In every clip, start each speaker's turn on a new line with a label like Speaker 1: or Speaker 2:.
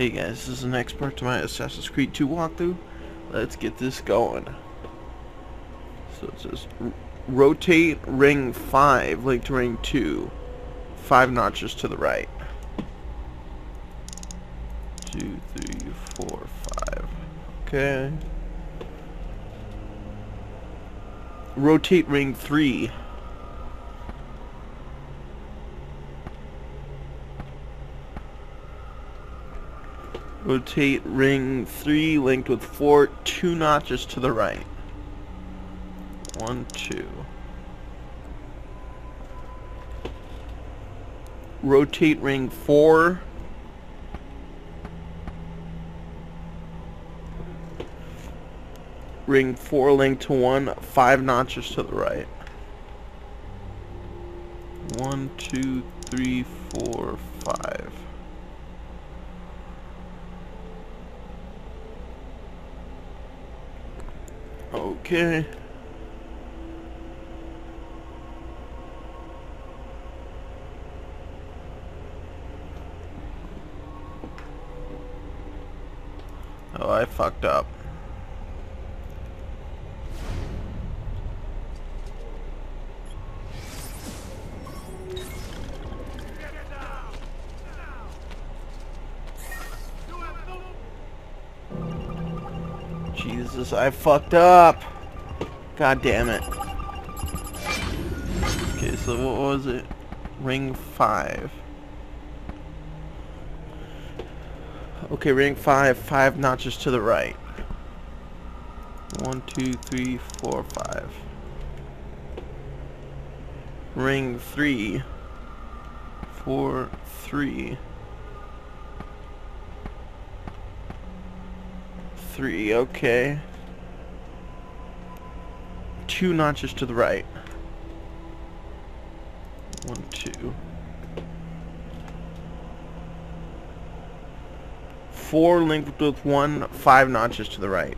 Speaker 1: Hey guys, this is the next part to my Assassin's Creed 2 walkthrough. Let's get this going. So it says rotate ring 5, link to ring 2, 5 notches to the right. 2, 3, 4, 5. Okay. Rotate ring 3. Rotate ring 3 linked with 4, 2 notches to the right. 1, 2. Rotate ring 4. Ring 4 linked to 1, 5 notches to the right. 1, 2, 3, 4, 5. Okay. Oh, I fucked up. Jesus, I fucked up. God damn it. Okay, so what was it? Ring 5. Okay, ring 5, 5 notches to the right. One, two, three, four, five. Ring 3, 4, 3. 3, okay two notches to the right. One, two. Four linked with one, five notches to the right.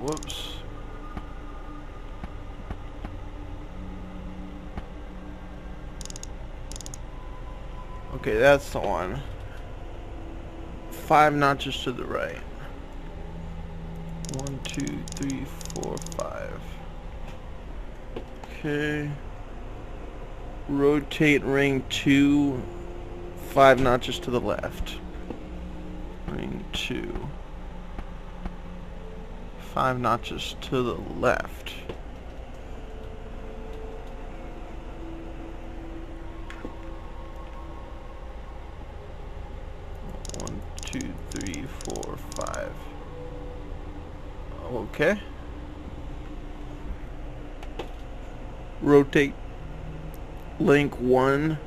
Speaker 1: Whoops. Okay, that's the one. Five notches to the right. One, two, three, four, five. Okay. Rotate ring two, five notches to the left. Ring two five notches to the left. One, two, three, four, five. Okay. Rotate link one,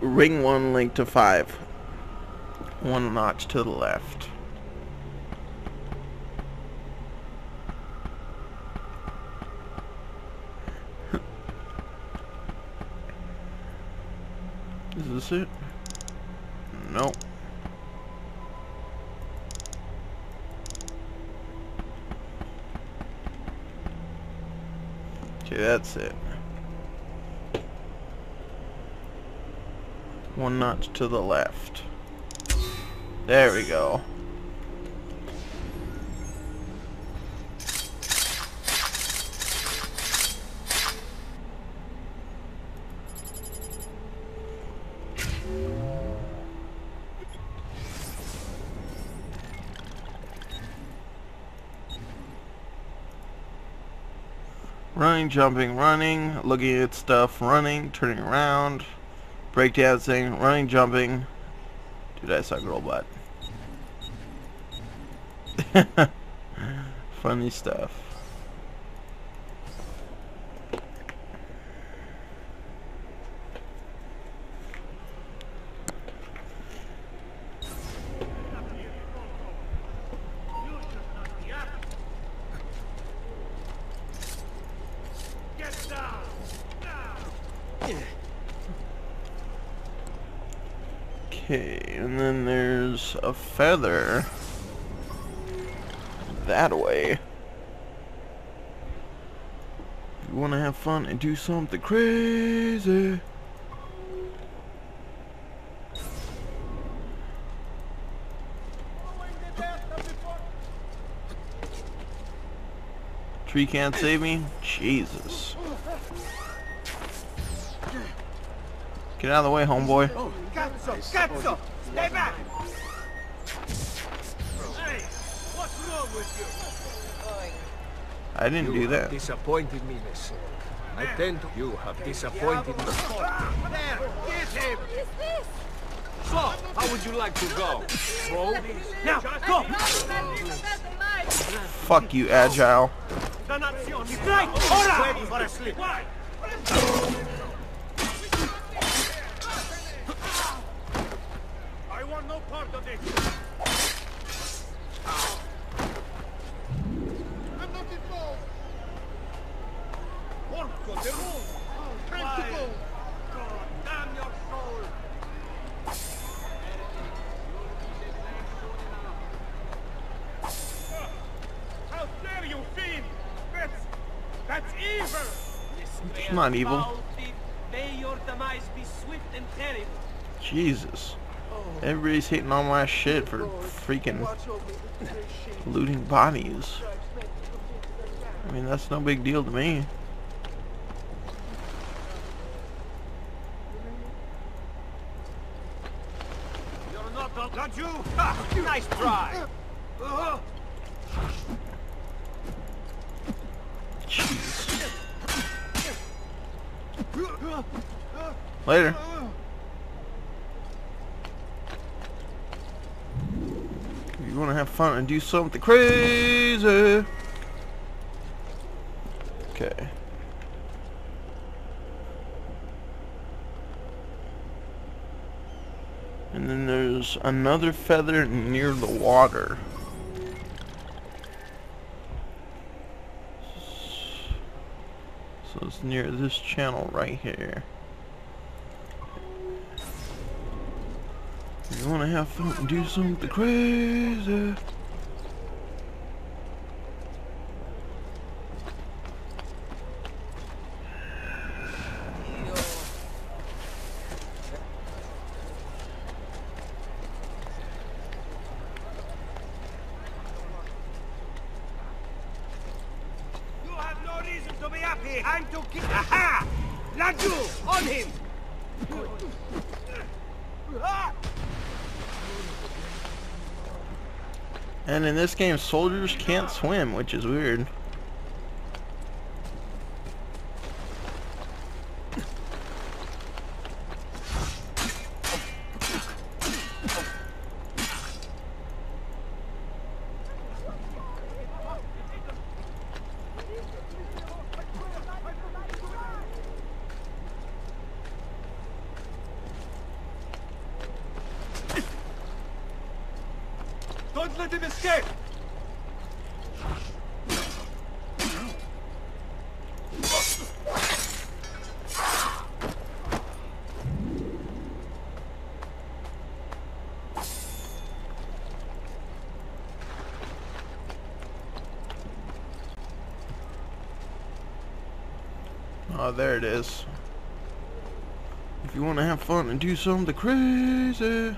Speaker 1: ring one link to five. One notch to the left. Is this it? Nope. Okay, that's it. One notch to the left. There we go. Running, jumping, running, looking at stuff, running, turning around, breakdancing, running, jumping. Dude, I suck robot. Funny stuff. Okay, and then there's a feather that way. You want to have fun and do something crazy. Tree can't save me? Jesus. Get out of the way, homeboy.
Speaker 2: Cazzo! Cazzo! Stay back! Hey! What's wrong with you?
Speaker 1: I didn't do
Speaker 3: You have
Speaker 1: that.
Speaker 3: disappointed me, miss. I tend to... You have disappointed me.
Speaker 2: There! Get him!
Speaker 3: So, how would you like to go?
Speaker 2: Now, go!
Speaker 1: Fuck you, Agile. It's not evil. Jesus. Everybody's hating on my shit for freaking looting bodies. I mean, that's no big deal to me.
Speaker 2: You're not. Not you! Ah, nice try! Uh,
Speaker 1: Jeez. Later. You want to have fun and do something crazy. Okay. And then there's another feather near the water. So it's near this channel right here. You wanna have fun and do something crazy?
Speaker 2: you have no reason to be happy. I'm. Aha! On him!
Speaker 1: And in this game, soldiers can't swim, which is weird.
Speaker 2: Don't let him escape!
Speaker 1: Oh, there it is. If you want to have fun and do something crazy.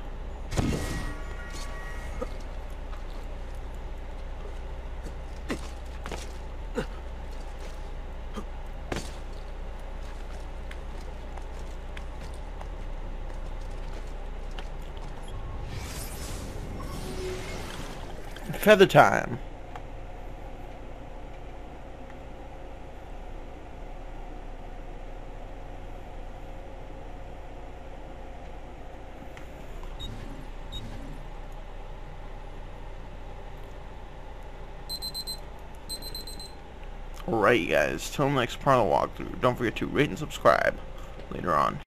Speaker 1: feather time. Alright guys, till next part of the walkthrough, don't forget to rate and subscribe later on.